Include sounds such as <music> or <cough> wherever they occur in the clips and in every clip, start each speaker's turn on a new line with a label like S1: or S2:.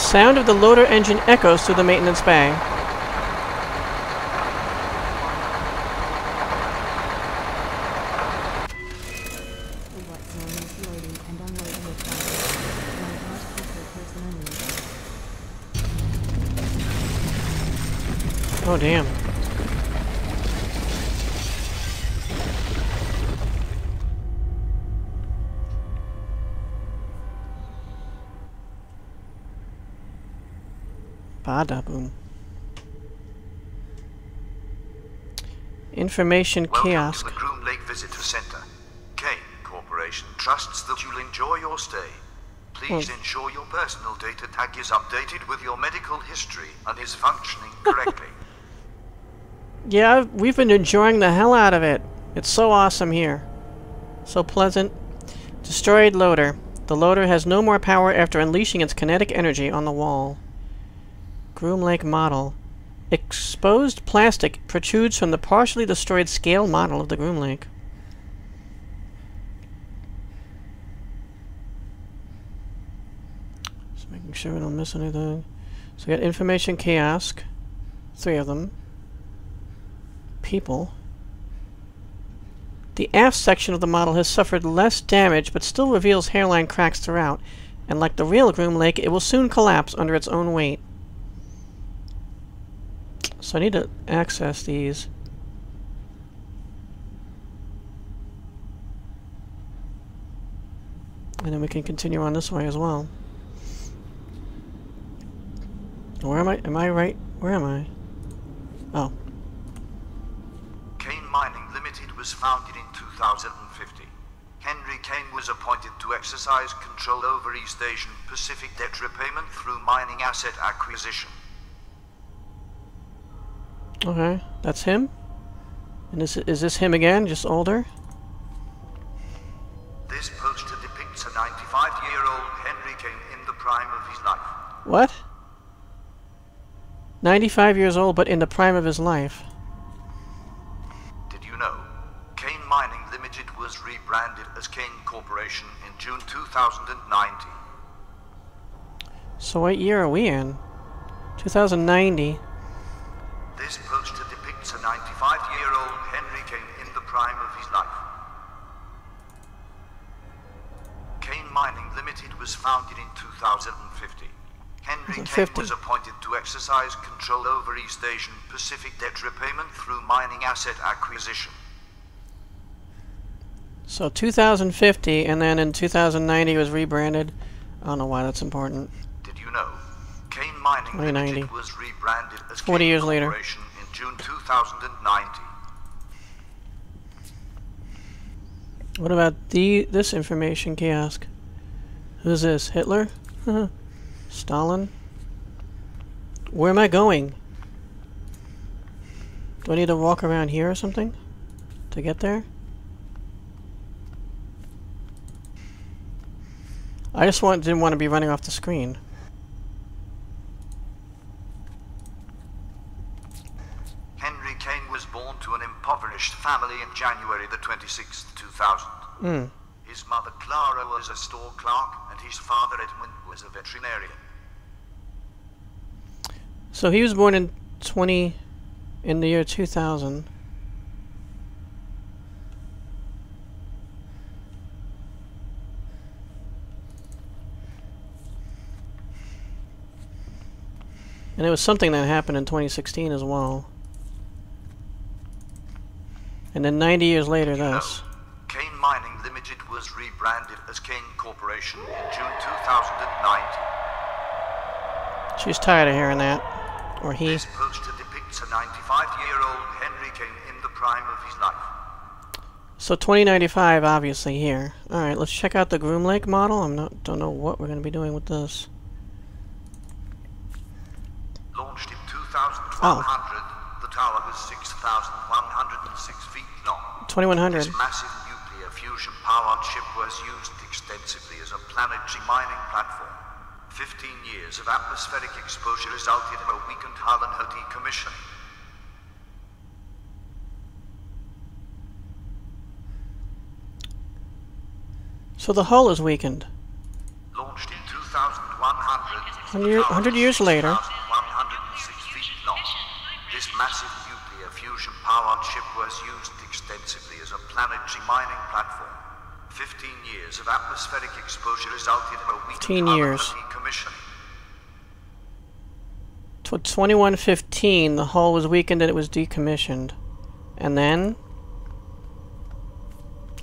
S1: sound of the loader engine echoes through the maintenance bay. Oh zone Bada-boom. Information
S2: Welcome
S1: kiosk.
S2: to the Groom Lake Visitor Center. Kane Corporation trusts that you'll enjoy your stay. Please
S1: Hmm.
S2: ensure your personal data tag is updated with your medical history and is functioning correctly. <laughs>
S1: Yeah, we've been enjoying the hell out of it. It's so awesome here. So pleasant. Destroyed loader. The loader has no more power after unleashing its kinetic energy on the wall. Groom Lake model. Exposed plastic protrudes from the partially destroyed scale model of the Groom Lake. Just making sure we don't miss anything. So we got information kiosk. Three of them people. The aft section of the model has suffered less damage but still reveals hairline cracks throughout, and like the real Groom Lake, it will soon collapse under its own weight. So I need to access these. And then we can continue on this way as well. Where am I? Am I right? Where am I? Oh.
S2: Kane Mining Limited was founded in 2050. Henry Kane was appointed to exercise control over East Asian Pacific debt repayment through mining asset acquisition.
S1: Okay, that's him. And is is this him again? Just older?
S2: This poster depicts a 95-year-old Henry Kane in the prime of his life.
S1: What? 95 years old, but in the prime of his life.
S2: Did you know? Kane Mining Limited was rebranded as Kane Corporation in June 2090.
S1: So what year are we in? 2090.
S2: This poster depicts a 95-year-old Henry Kane in the prime of his life. Kane Mining Limited was founded in 2050. Henry Kane was appointed to exercise control over East Asian Pacific debt repayment through mining asset acquisition.
S1: So 2050, and then in 2090 it was rebranded. I don't know why that's important.
S2: Did you know? Kane Mining
S1: 2090.
S2: Limited was rebranded as
S1: 40
S2: Kane
S1: years later.
S2: In June 2090.
S1: What about the this information kiosk? Who's this? Hitler? Stalin? Where am I going? Do I need to walk around here or something to get there? I just want didn't want to be running off the screen.
S2: Henry Kane was born to an impoverished family in January the 26th, 2000.
S1: Hmm.
S2: His mother Clara was a store clerk and his father Edmund was a veterinarian.
S1: So he was born in 20 in the year 2000. And it was something that happened in 2016 as well. And then 90 years later, this.
S2: Kane Mining Limited was rebranded as Kane Corporation in June 2090.
S1: She's tired of hearing that. Or he.
S2: This poster depicts a 95-year-old Henry Kane in the prime of his life.
S1: So 2095, obviously here. All right, let's check out the Groom Lake model. I'm not don't know what we're going to be doing with this.
S2: Launched in 2100,
S1: Oh.
S2: the tower was 6,106 feet long.
S1: 2100.
S2: This massive fusion ship was used extensively as a planetary mining platform. 15 years of atmospheric exposure resulted in a weakened hull and her decommissioning.
S1: So the hull is weakened.
S2: Launched in 2100,
S1: 100, 100 years later.
S2: 106 feet long. This massive nuclear fusion powered ship was used extensively as a planetary mining platform. 15 years of atmospheric exposure resulted in a weak
S1: 15 years.
S2: decommissioning.
S1: Tw 2115, the hull was weakened and it was decommissioned. And then...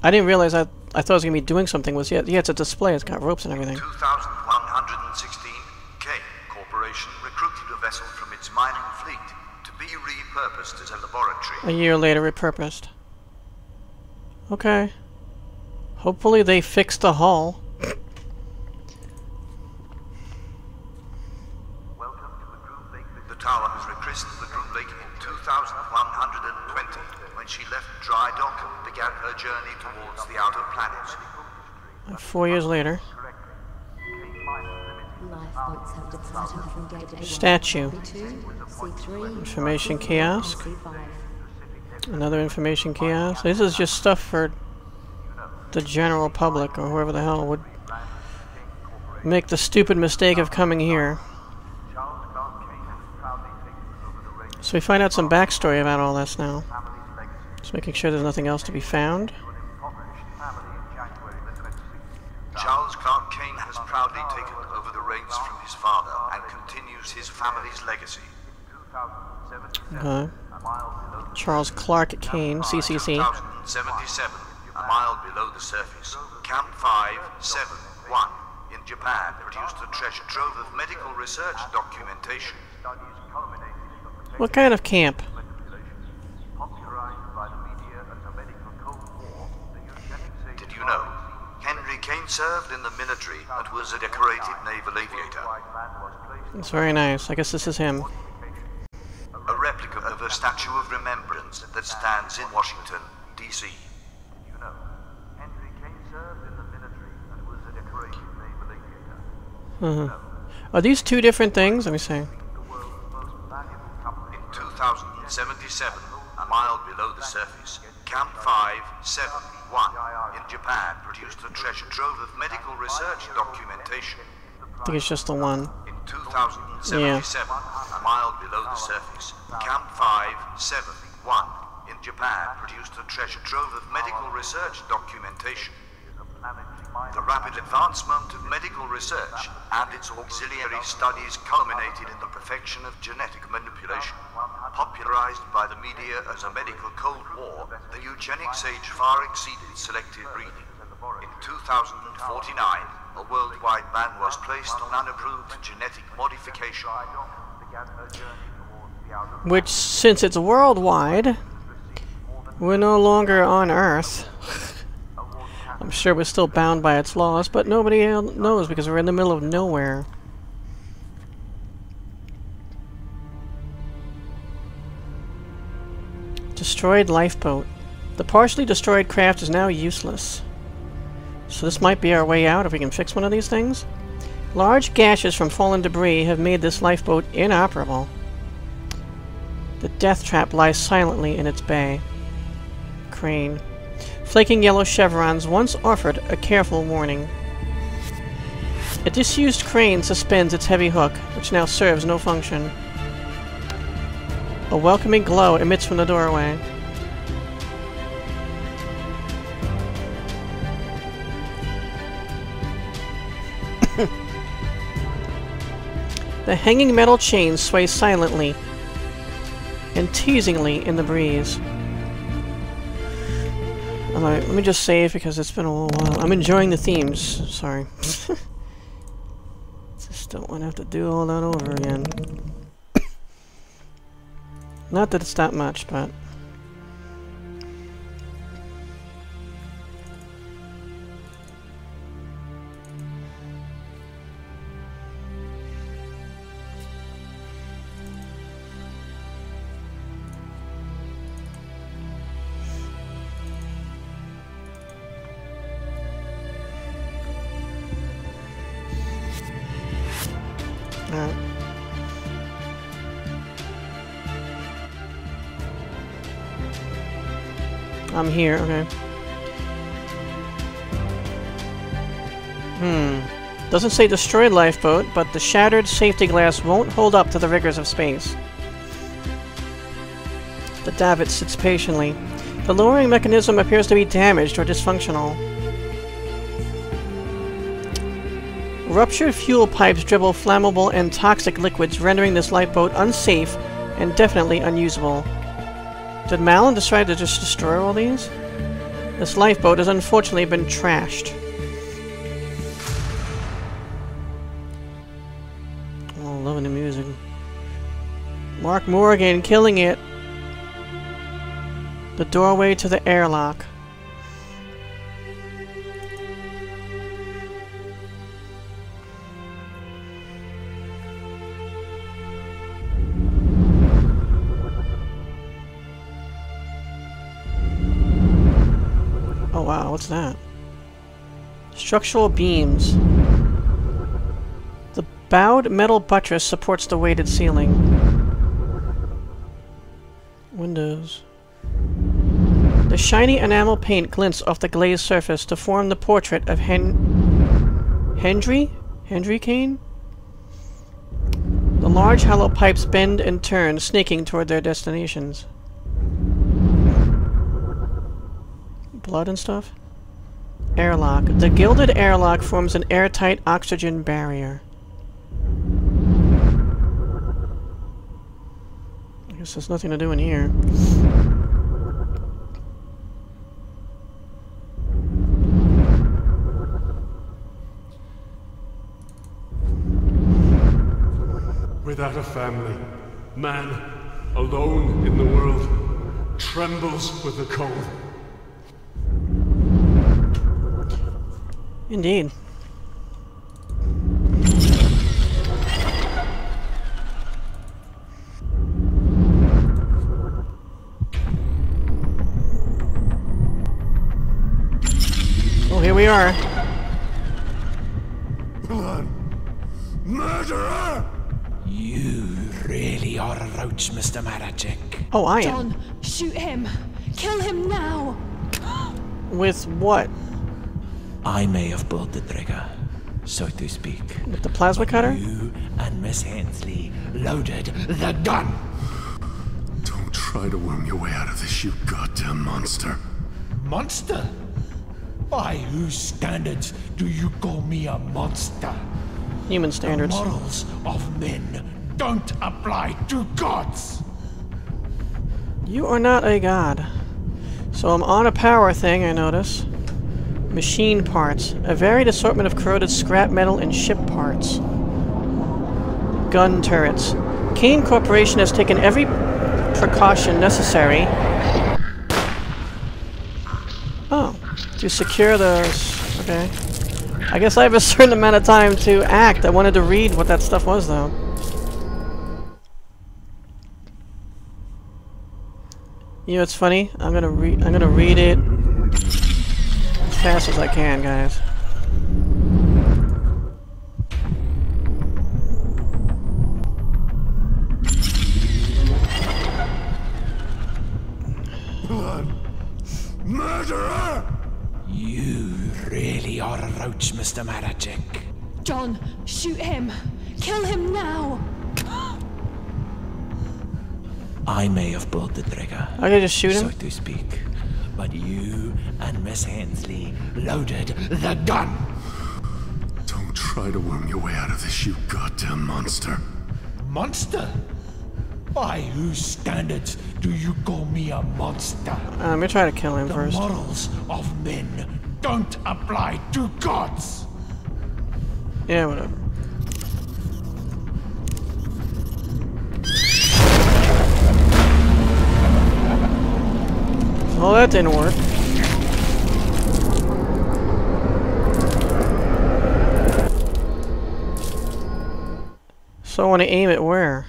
S1: I didn't realize I, I thought I was going to be doing something. Was yeah, yeah, it's a display. It's got ropes and everything.
S2: 2116, K Corporation recruited a vessel from its mining fleet to be repurposed as a laboratory.
S1: A year later, repurposed. Okay. Hopefully they fixed the hull.
S2: Welcome to the Groom Lake. The tower was rechristened the Groom Lake in 2120 when she left dry dock and began her journey towards the outer planets.
S1: Four years later.
S3: Lifeboats have departed from gate A1,
S1: Statue. Information kiosk. Another information kiosk. This is just stuff for the general public or whoever the hell would make the stupid mistake of coming here. So we find out some backstory about all this now. Just making sure there's nothing else to be found.
S2: Charles Clark Kane has proudly taken over the reins from his father and continues his family's legacy.
S1: Uh, Charles Clark Kane, CCC.
S2: 2077, a mile below the surface, Camp 571 in Japan produced a treasure trove of medical research documentation.
S1: What kind of camp?
S2: Did you know? Henry Kane served in the military and was a decorated naval aviator.
S1: It's very nice. I guess this is him.
S2: A replica of a statue of remembrance that stands in Washington, D.C. You know, Henry Kane served in the military and was a decorated naval aviator.
S1: Uh-huh. Are these two different things? Let me see.
S2: In 2077, a mile below the surface, Camp 571 in Japan produced a treasure trove of medical research documentation.
S1: I think it's just the one.
S2: In 2077, a mile below the surface, Camp 571 in Japan produced a treasure trove of medical research documentation. The rapid advancement of medical research and its auxiliary studies culminated in the perfection of genetic manipulation. Popularized by the media as a medical Cold War, the eugenics age far exceeded selective breeding. In 2049, a worldwide ban was placed on unapproved genetic modification.
S1: Which, since it's worldwide, we're no longer on Earth. I'm sure we're still bound by its laws, but nobody knows because we're in the middle of nowhere. Destroyed lifeboat. The partially destroyed craft is now useless. So this might be our way out if we can fix one of these things. Large gashes from fallen debris have made this lifeboat inoperable. The death trap lies silently in its bay. Crane. Flaking yellow chevrons once offered a careful warning. A disused crane suspends its heavy hook, which now serves no function. A welcoming glow emits from the doorway. <coughs> the hanging metal chain sways silently and teasingly in the breeze. Alright, let me just save because it's been a little while. I'm enjoying the themes. Sorry. <laughs> just don't want to have to do all that over again. <coughs> Not that it's that much, but... I'm here, okay. Hmm. Doesn't say destroyed lifeboat, but the shattered safety glass won't hold up to the rigors of space. The davit sits patiently. The lowering mechanism appears to be damaged or dysfunctional. Ruptured fuel pipes dribble flammable and toxic liquids, rendering this lifeboat unsafe and definitely unusable. Did Malan decide to just destroy all these? This lifeboat has unfortunately been trashed. Oh, loving the music. Mark Morgan killing it. The doorway to the airlock. Structural beams. The bowed metal buttress supports the weighted ceiling. Windows. The shiny enamel paint glints off the glazed surface to form the portrait of Hen... Hendry? Hendry Kane? The large hollow pipes bend and turn, snaking toward their destinations. Blood and stuff? Airlock. The gilded airlock forms an airtight oxygen barrier. I guess there's nothing to do in here.
S4: Without a family, man, alone in the world, trembles with the cold.
S1: Indeed. Oh, here we are.
S4: Blood! Murderer!
S5: You really are a roach, Mr. Maracheck.
S1: Oh, I am.
S3: John, shoot him! Kill him now!
S1: With what?
S5: I may have pulled the trigger, so to speak.
S1: With the plasma cutter?
S5: You and Miss Hensley loaded the gun.
S4: Don't try to worm your way out of this, you goddamn monster.
S5: Monster? By whose standards do you call me a monster?
S1: Human standards.
S5: Morals of men don't apply to gods.
S1: You are not a god. So I'm on a power thing, I notice. Machine parts. A varied assortment of corroded scrap metal and ship parts. Gun turrets. Kane Corporation has taken every precaution necessary. Oh. To secure those. Okay. I guess I have a <laughs> certain amount of time to act. I wanted to read what that stuff was, though. You know, it's funny. I'm gonna read. I'm gonna read it fast as I can, guys.
S4: Blood! Murderer!
S5: You really are a roach, Mr. Maracheck.
S3: John, shoot him! Kill him now!
S5: I may have pulled the trigger,
S1: I could just shoot him?
S5: so to speak. But you and Miss Hensley loaded the gun.
S4: Don't try to worm your way out of this, you goddamn monster.
S5: Monster? By whose standards do you call me a monster?
S1: Uh, let me try to kill him
S5: The
S1: first.
S5: morals of men don't apply to gods.
S1: Yeah, whatever. Well, that didn't work. So I want to aim it where?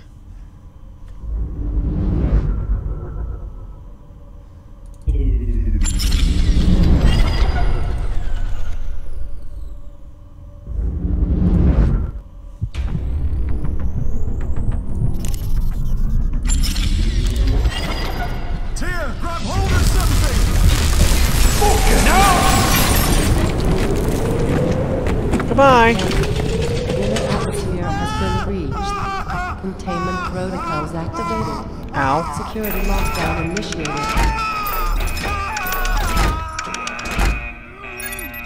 S1: Goodbye.
S3: Containment protocols activated.
S1: Ow.
S3: Security lockdown initiated.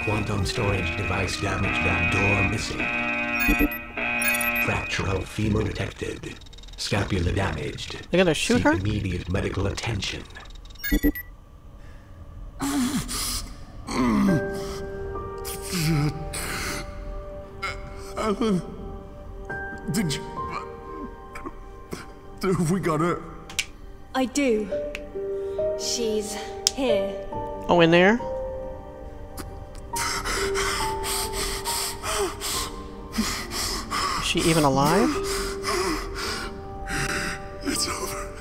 S6: Quantum storage device damaged and door missing. Fractural femur detected. Scapula damaged.
S1: They're gonna shoot
S6: Seek
S1: her?
S6: immediate medical attention.
S4: Alan, did you... Have we got her?
S7: I do. She's here.
S1: Oh, in there? Is she even alive?
S4: It's over.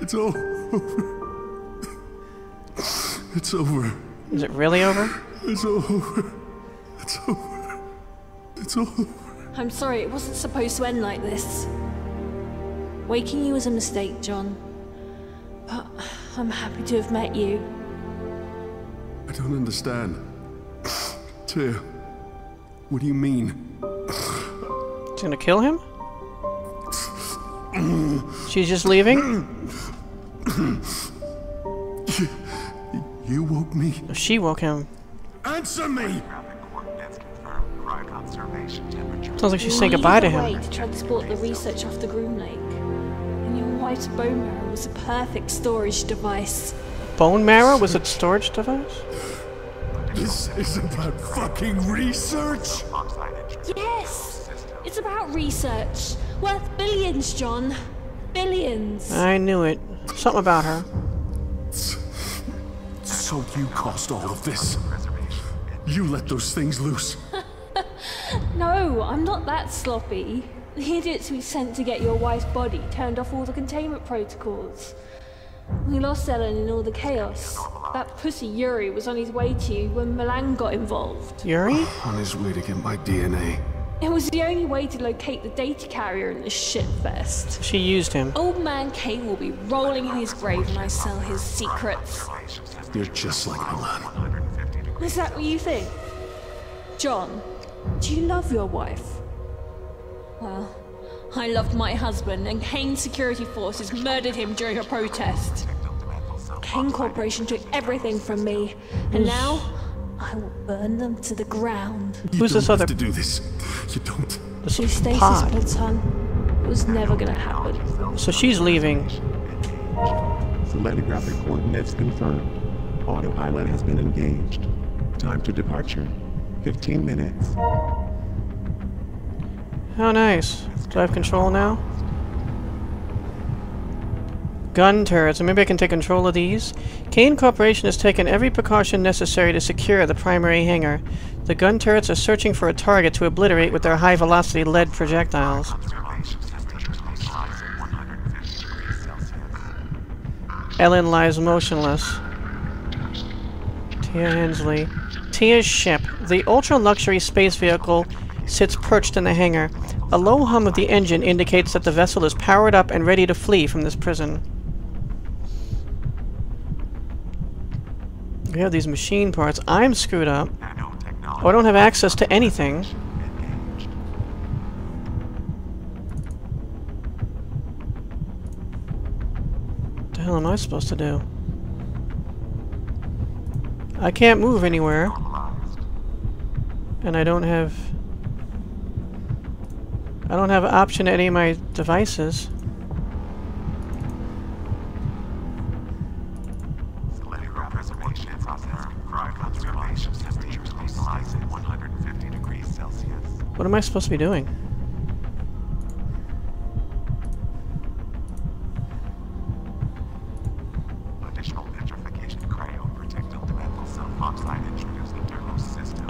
S4: It's all over. It's over.
S1: Is it really over?
S4: It's over. It's over. It's over.
S7: I'm sorry, it wasn't supposed to end like this. Waking you was a mistake, John. But I'm happy to have met you.
S4: I don't understand. Te'ah, what do you mean?
S1: She's gonna kill him? She's just leaving?
S4: You woke me.
S1: She woke him.
S4: Answer me!
S1: Sounds like she's saying goodbye to him.
S7: to transport the research off the Groom Lake. And your white bone marrow was a perfect storage device.
S1: Bone marrow was a storage device?
S4: This is about fucking research!
S7: Yes! It's about research. Worth billions, John. Billions.
S1: I knew it. Something about her.
S4: So you caused all of this. You let those things loose.
S7: No, I'm not that sloppy. The idiots we sent to get your wife's body turned off all the containment protocols. We lost Ellen in all the chaos. That pussy Yuri was on his way to you when Malan got involved.
S1: Yuri? <sighs>
S4: On his way to get my DNA.
S7: It was the only way to locate the data carrier in this shitfest.
S1: She used him.
S7: Old man Kane will be rolling in his grave when I sell his secrets.
S4: You're just like Malan.
S7: Is that what you think? John, do you love your wife? Well, I loved my husband, and Kane Security Forces murdered him during a protest. Kane Corporation took everything from me, and now I will burn them to the ground.
S4: You
S1: Who's
S4: don't
S1: this
S4: have
S1: other-
S4: to do this. You don't.
S1: This
S7: Your stasis
S1: pod.
S7: pod, son. It was never gonna happen.
S1: So she's leaving.
S8: Selenographic coordinates confirmed. Autopilot has been engaged. Time to departure. 15 minutes.
S1: How nice. Do I have control now? Gun turrets. Maybe I can take control of these? Kane Corporation has taken every precaution necessary to secure the primary hangar. The gun turrets are searching for a target to obliterate with their high-velocity lead projectiles. Ellen lies motionless. Te'ah Hensley. Te'ah's ship. The ultra-luxury space vehicle sits perched in the hangar. A low hum of the engine indicates that the vessel is powered up and ready to flee from this prison. We have these machine parts. I'm screwed up. Oh, I don't have access to anything. What the hell am I supposed to do? I can't move anywhere. And I don't have... I don't have an option to any of my devices. What am I supposed to be doing?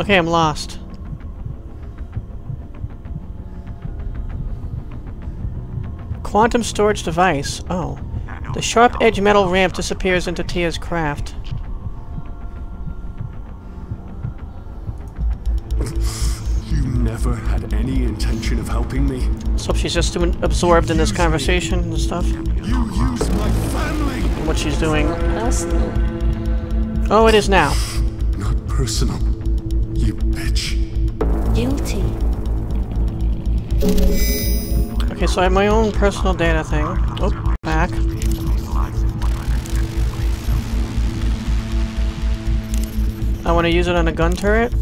S1: Okay, I'm lost. Quantum storage device. Oh. The sharp edge metal ramp disappears into Te'ah's craft.
S4: You never had any intention of helping me.
S1: So she's just doing, absorbed in this conversation and stuff.
S4: You used my family!
S1: and What she's doing.
S7: Personal.
S1: Oh, it is now.
S4: Not personal. You bitch.
S7: Guilty.
S1: Okay, so I have my own personal data thing. Oh, back. I want to use it on a gun turret.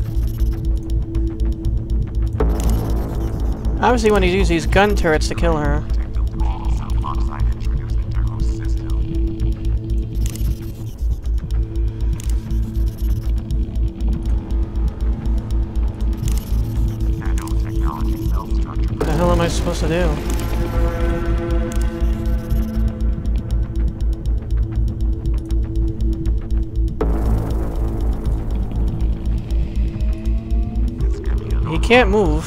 S1: Obviously want to use these gun turrets to kill her. Supposed to do? He can't move.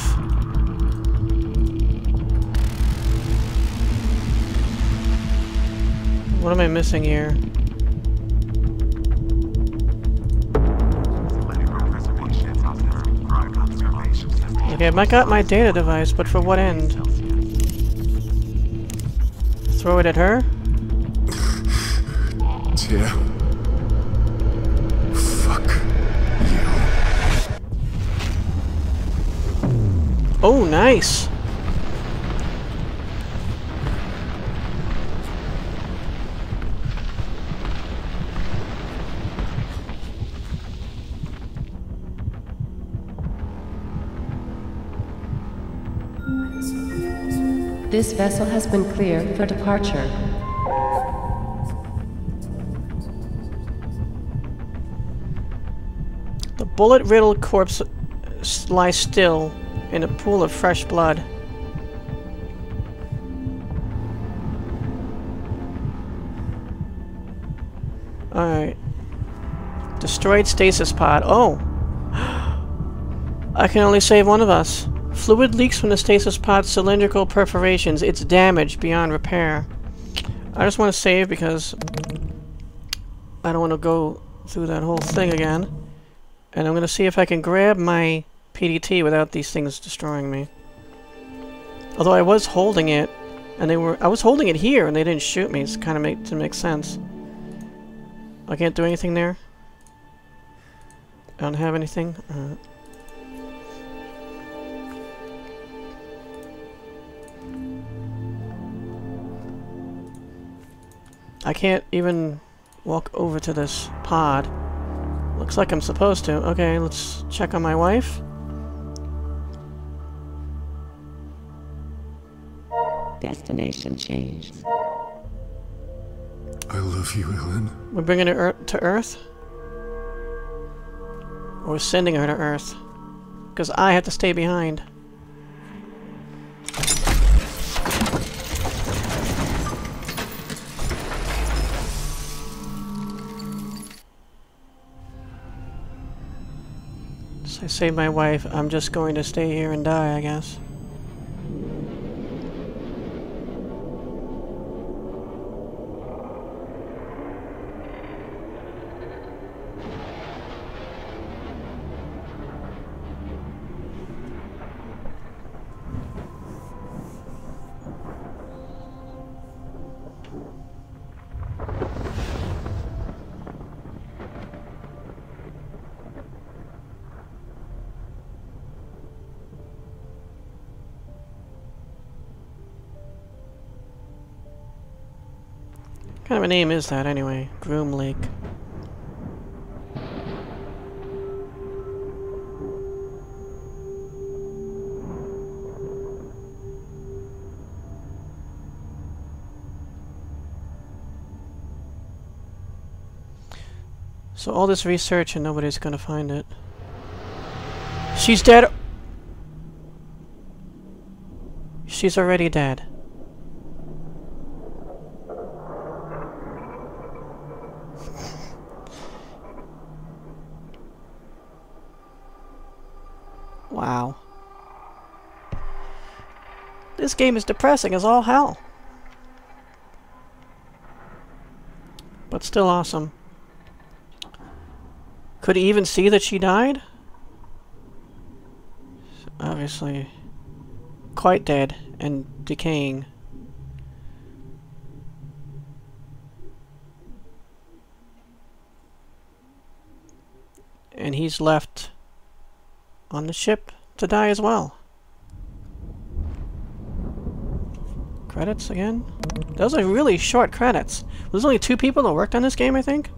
S1: What am I missing here? Okay, I got my data device, but for what end? Throw it at her?
S8: Yeah. Fuck you.
S1: Oh, nice!
S9: This vessel has been cleared for departure.
S1: The bullet-riddled corpse lies still in a pool of fresh blood. Alright. Destroyed stasis pod. Oh! <gasps> I can only save one of us. Fluid leaks from the stasis pod's cylindrical perforations. It's damaged beyond repair. I just want to save because I don't want to go through that whole thing again. And I'm going to see if I can grab my PDT without these things destroying me. Although I was holding it, and they were- I was holding it here and they didn't shoot me. It's kind of make to make sense. I can't do anything there? I don't have anything? Uh, I can't even walk over to this pod. Looks like I'm supposed to. Okay, let's check on my wife.
S10: Destination changed.
S4: I love you, Ellen.
S1: We're bringing her to Earth? Or we're sending her to Earth? Because I have to stay behind. I my wife. I'm just going to stay here and die, I guess. Kind of a name is that, anyway? Groom Lake. So all this research and nobody's gonna find it. She's dead. She's already dead. This game is depressing as all hell. But still awesome. Could he even see that she died? Obviously, quite dead and decaying. And he's left on the ship to die as well. Credits again? Those are really short credits. There's only two people that worked on this game, I think?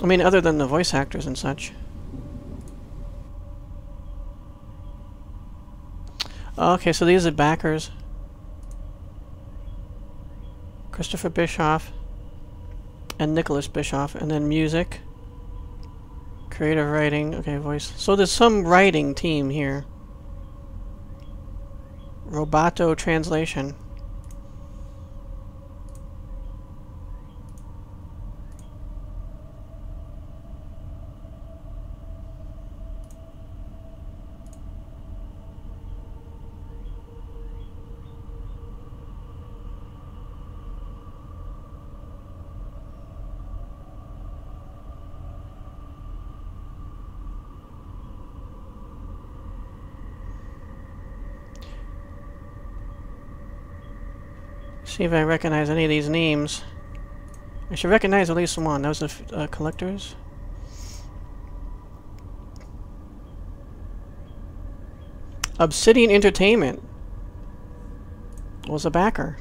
S1: I mean, other than the voice actors and such. Okay, so these are backers. Christopher Bischoff and Nicholas Bischoff, and then music. Creative writing, okay, voice. So there's some writing team here. Roboto translation. See if I recognize any of these names. I should recognize at least one. Those are uh, collectors. Obsidian Entertainment was a backer.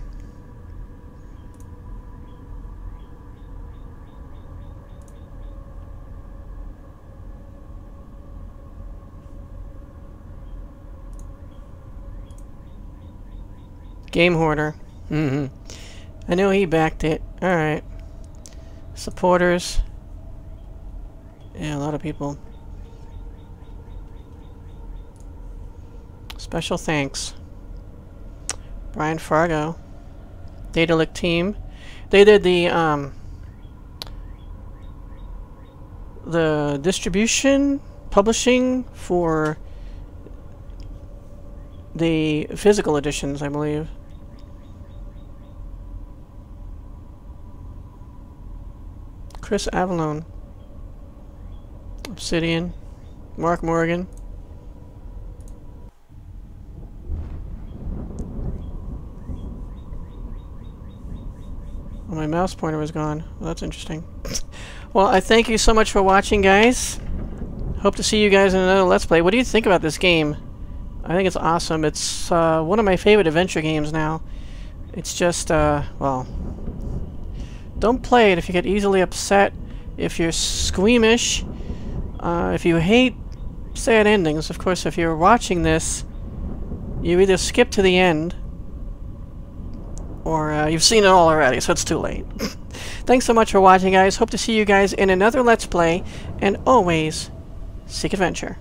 S1: Game Hoarder. Mm-hmm. I knew he backed it. Alright. Supporters. Yeah, a lot of people. Special thanks. Brian Fargo. Daedalic team. They did the, um... The distribution, publishing for the physical editions, I believe. Chris Avellone. Obsidian. Mark Morgan. Oh, my mouse pointer was gone. Well, that's interesting. <laughs> well, I thank you so much for watching, guys. Hope to see you guys in another Let's Play. What do you think about this game? I think it's awesome. It's uh, one of my favorite adventure games now. It's just, uh, well, don't play it if you get easily upset, if you're squeamish, uh, if you hate sad endings. Of course, if you're watching this, you either skip to the end, or uh, you've seen it all already, so it's too late. <laughs> Thanks so much for watching, guys. Hope to see you guys in another Let's Play, and always, seek adventure.